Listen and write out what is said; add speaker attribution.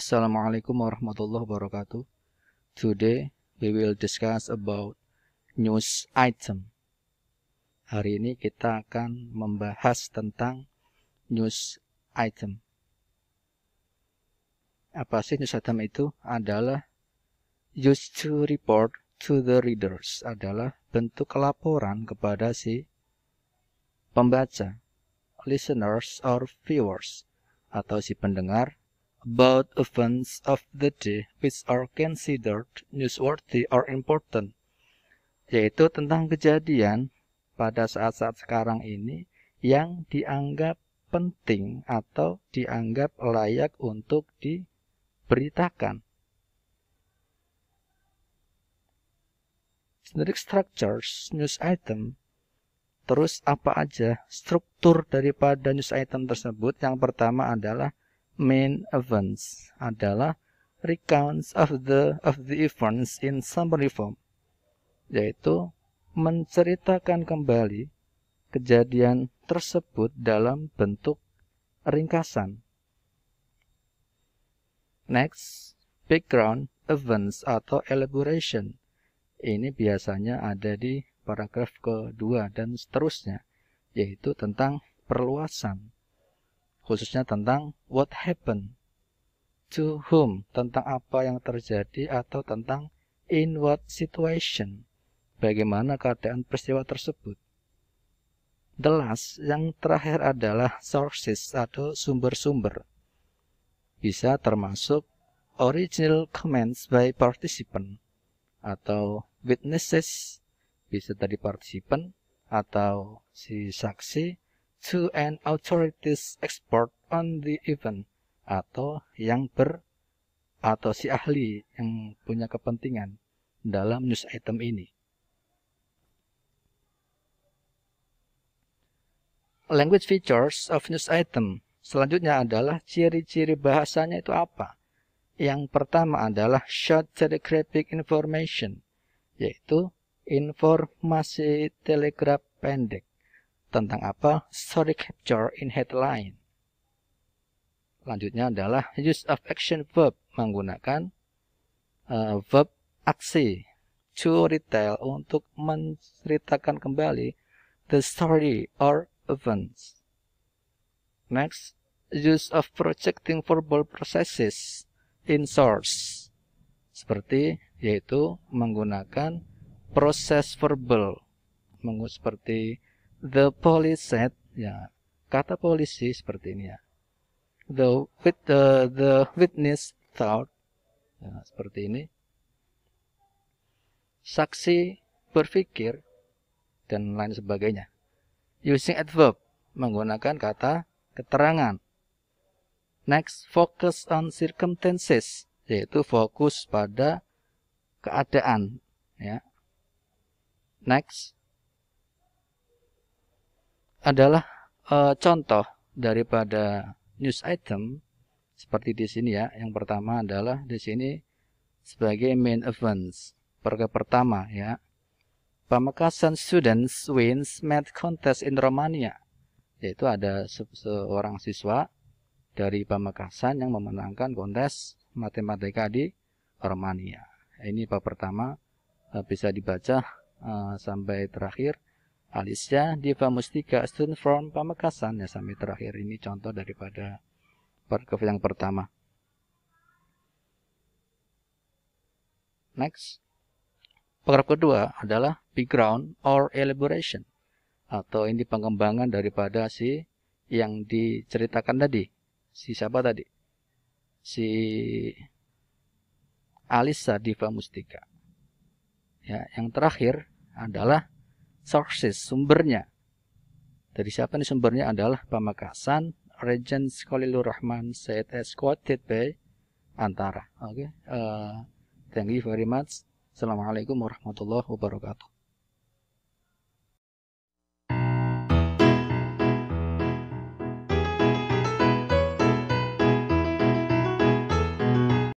Speaker 1: Assalamualaikum warahmatullahi wabarakatuh. Today we will discuss about news item. Hari ini kita akan membahas tentang news item. Apa sih news item itu? Adalah used to report to the readers. Adalah bentuk laporan kepada si pembaca, listeners or viewers, atau si pendengar about events of the day which are considered newsworthy or important, yaitu tentang kejadian pada saat-saat sekarang ini yang dianggap penting atau dianggap layak untuk diberitakan. Generic structures news item Terus apa aja struktur daripada news item tersebut? Yang pertama adalah main events adalah recounts of the of the events in summary form yaitu menceritakan kembali kejadian tersebut dalam bentuk ringkasan. Next, background events atau elaboration. Ini biasanya ada di paragraf kedua dan seterusnya, yaitu tentang perluasan khususnya tentang what happened to whom, tentang apa yang terjadi atau tentang in what situation, bagaimana keadaan peristiwa tersebut. The last, yang terakhir adalah sources atau sumber-sumber. Bisa termasuk original comments by participant atau witnesses, bisa dari partisipan atau si saksi to an authorities expert on the event atau yang ber atau si ahli yang punya kepentingan dalam news item ini. Language features of news item. Selanjutnya adalah ciri-ciri bahasanya itu apa? Yang pertama adalah short telegraphic information, yaitu informasi telegraf pendek. Tentang apa? Story capture in headline. Lanjutnya adalah use of action verb menggunakan uh, verb aksi to retell untuk menceritakan kembali the story or events. Next, use of projecting verbal processes in source. Seperti yaitu menggunakan proses verbal seperti The police said, ya, kata polisi seperti ini ya. The with the, the witness thought, ya, seperti ini. Saksi berpikir dan lain sebagainya. Using adverb menggunakan kata keterangan. Next, focus on circumstances, yaitu fokus pada keadaan. Ya. Next, adalah uh, contoh daripada news item seperti di sini ya. Yang pertama adalah di sini sebagai main events. Perga pertama ya. Pamekasan students wins math contest in Romania. Yaitu ada se seorang siswa dari Pamekasan yang memenangkan kontes matematika di Romania. Ini bab pertama uh, bisa dibaca uh, sampai terakhir Alicia Diva Mustika student from Pamekasan ya sampai terakhir ini contoh daripada paragraf yang pertama. Next. Paragraf kedua adalah background or elaboration atau ini pengembangan daripada si yang diceritakan tadi. Si siapa tadi? Si Alisa Diva Mustika. Ya, yang terakhir adalah sources, sumbernya. Dari siapa nih sumbernya adalah Pamekasan, Regent Khalilur Rahman said as quoted by Antara. Oke, okay? uh, thank you very much. Assalamualaikum warahmatullahi wabarakatuh.